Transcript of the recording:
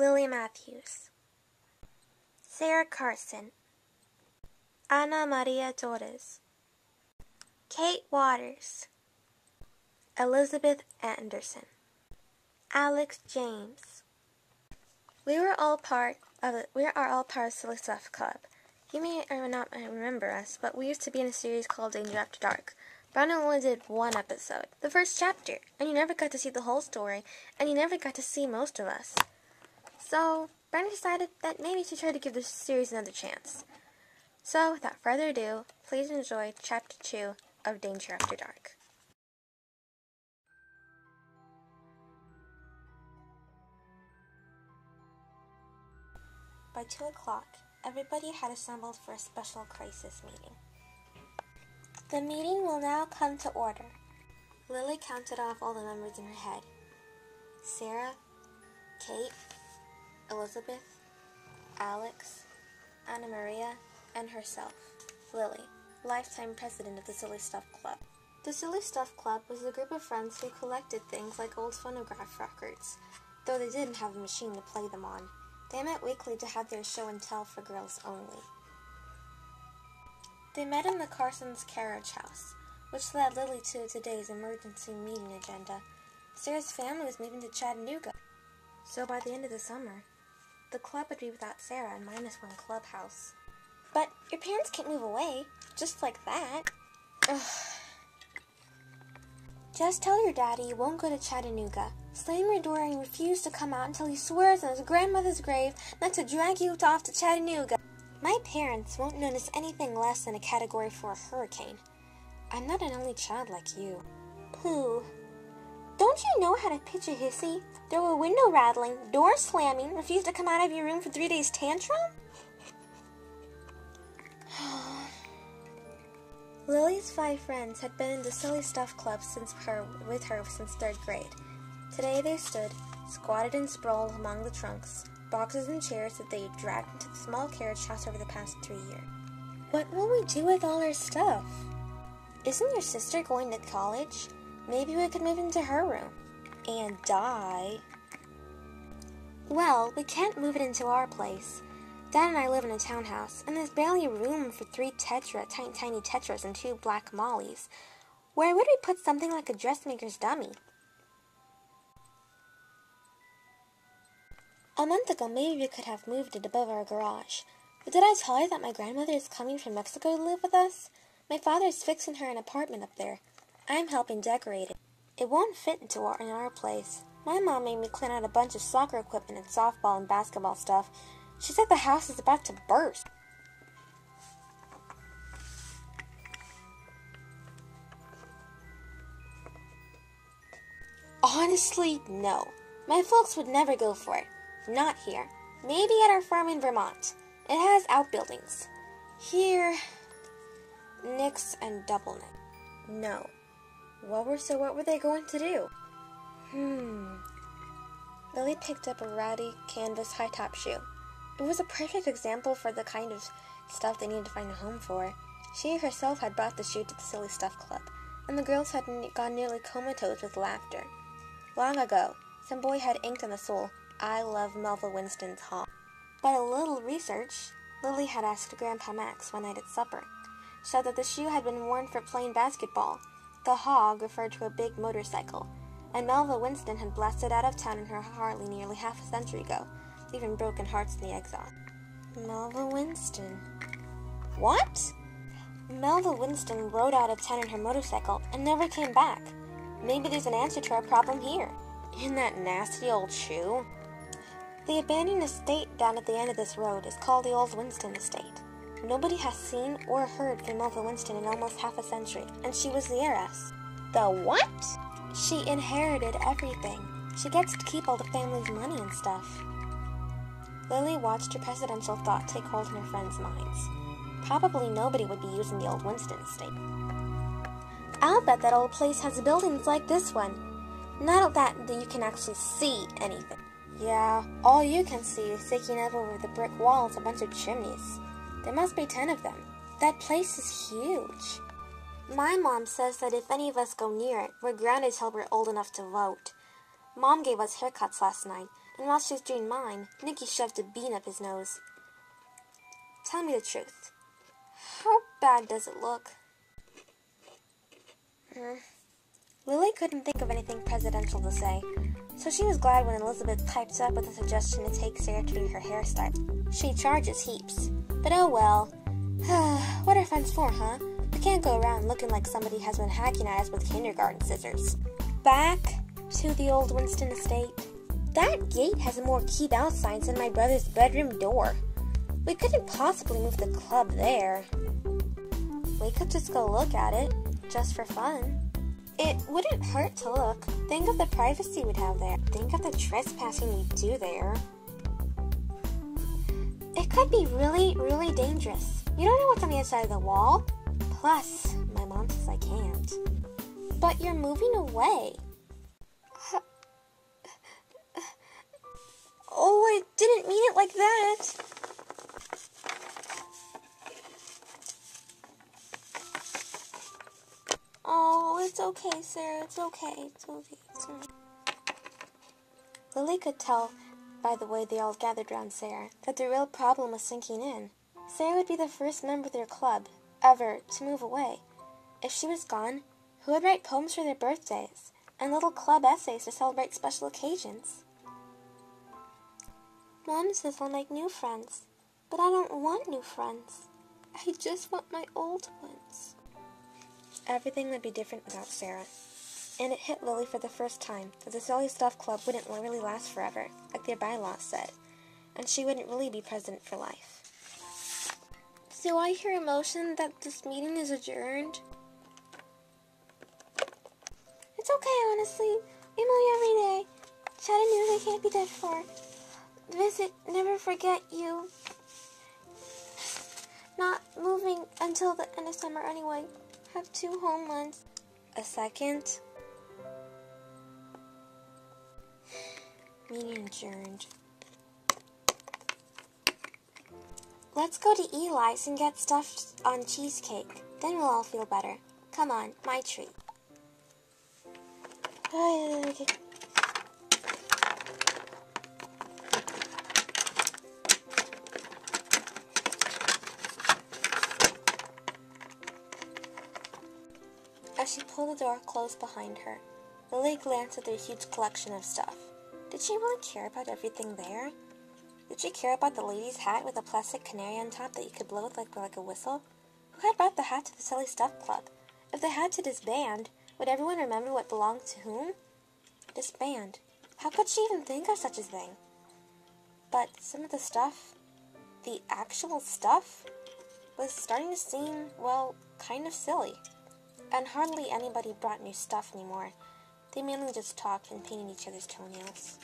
Lily Matthews, Sarah Carson, Ana Maria Torres, Kate Waters, Elizabeth Anderson, Alex James. We were all part of the, we are all part of Silly Stuff Club. You may or may not remember us, but we used to be in a series called Danger After Dark. Brown only did one episode, the first chapter, and you never got to see the whole story, and you never got to see most of us. So, Brown decided that maybe she try to give this series another chance. So, without further ado, please enjoy Chapter 2 of Danger After Dark. By 2 o'clock, everybody had assembled for a special crisis meeting. The meeting will now come to order. Lily counted off all the members in her head Sarah, Kate, Elizabeth, Alex, Anna Maria, and herself, Lily, lifetime president of the Silly Stuff Club. The Silly Stuff Club was a group of friends who collected things like old phonograph records, though they didn't have a machine to play them on. They met weekly to have their show and tell for girls only. They met in the Carsons' carriage house, which led Lily to today's emergency meeting agenda. Sarah's family was moving to Chattanooga, so by the end of the summer, the club would be without Sarah and minus one clubhouse. But your parents can't move away, just like that. Ugh. Just tell your daddy you won't go to Chattanooga. Slam your door and refuse to come out until he swears on his grandmother's grave not to drag you off to Chattanooga. My parents won't notice anything less than a category for a hurricane. I'm not an only child like you. Pooh. Don't you know how to pitch a hissy? Throw a window rattling, door slamming, refuse to come out of your room for three days tantrum? Lily's five friends had been in the Silly Stuff Club since her, with her since third grade. Today they stood, squatted and sprawled among the trunks, boxes and chairs that they dragged into the small carriage house over the past three years. What will we do with all our stuff? Isn't your sister going to college? Maybe we could move into her room. And die. Well, we can't move it into our place. Dad and I live in a townhouse, and there's barely room for three tetra, tiny, tiny tetras and two black mollies. Where would we put something like a dressmaker's dummy? A month ago, maybe we could have moved it above our garage. But did I tell you that my grandmother is coming from Mexico to live with us? My father is fixing her an apartment up there. I'm helping decorate it. It won't fit into our, in our place. My mom made me clean out a bunch of soccer equipment and softball and basketball stuff. She said the house is about to burst. Honestly, no. My folks would never go for it. Not here. Maybe at our farm in Vermont. It has outbuildings. Here, nix and double neck. No. What were so what were they going to do? Hmm. Lily picked up a ratty canvas high top shoe. It was a perfect example for the kind of stuff they needed to find a home for. She herself had brought the shoe to the Silly Stuff Club, and the girls had gone nearly comatose with laughter. Long ago, some boy had inked on the sole, I love Melva Winston's Hall. But a little research, Lily had asked Grandpa Max one night at supper, showed that the shoe had been worn for playing basketball. The hog referred to a big motorcycle, and Melva Winston had blasted out of town in her Harley nearly half a century ago, leaving broken hearts in the exile. Melva Winston. What? Melva Winston rode out of town in her motorcycle and never came back. Maybe there's an answer to our problem here. In that nasty old shoe? The abandoned estate down at the end of this road is called the Old Winston Estate. Nobody has seen or heard from Melva Winston in almost half a century, and she was the heiress. The what? She inherited everything. She gets to keep all the family's money and stuff. Lily watched her presidential thought take hold in her friends' minds. Probably nobody would be using the old Winston estate. I'll bet that old place has buildings like this one. Not that you can actually see anything. Yeah, all you can see is sticking up over the brick walls a bunch of chimneys. There must be ten of them. That place is huge. My mom says that if any of us go near it, we're grounded till we're old enough to vote. Mom gave us haircuts last night, and while she was doing mine, Nicky shoved a bean up his nose. Tell me the truth. How bad does it look? Hmm. Lily couldn't think of anything presidential to say, so she was glad when Elizabeth piped up with a suggestion to take Sarah to do her hairstyle. She charges heaps, but oh well. what are friends for, huh? We can't go around looking like somebody has been hacking at us with kindergarten scissors. Back to the old Winston estate. That gate has more keep out signs than my brother's bedroom door. We couldn't possibly move the club there. We could just go look at it, just for fun. It wouldn't hurt to look. Think of the privacy we'd have there. Think of the trespassing we'd do there. Could be really, really dangerous. You don't know what's on the inside of the wall. Plus, my mom says I can't. But you're moving away. Oh, I didn't mean it like that. Oh, it's okay, Sarah. It's okay. It's okay. It's okay. Lily could tell by the way they all gathered round Sarah that the real problem was sinking in. Sarah would be the first member of their club ever to move away. If she was gone, who would write poems for their birthdays and little club essays to celebrate special occasions? Mom says I'll make new friends, but I don't want new friends. I just want my old ones. Everything would be different without Sarah. And it hit Lily for the first time that the Silly Stuff Club wouldn't really last forever, like their bylaws said, and she wouldn't really be president for life. So I hear a motion that this meeting is adjourned. It's okay, honestly. Emily every day. Chattanooga can't be dead for. Visit, never forget you. Not moving until the end of summer anyway. Have two home months. A second. Meeting adjourned. Let's go to Eli's and get stuffed on cheesecake. Then we'll all feel better. Come on, my treat. As she pulled the door closed behind her, Lily glanced at their huge collection of stuff. Did she really care about everything there? Did she care about the lady's hat with a plastic canary on top that you could blow with like, like a whistle? Who had brought the hat to the Silly Stuff Club? If the hat to disband, would everyone remember what belonged to whom? Disband. How could she even think of such a thing? But some of the stuff, the actual stuff, was starting to seem, well, kind of silly. And hardly anybody brought new stuff anymore. They mainly just talked and painted each other's toenails.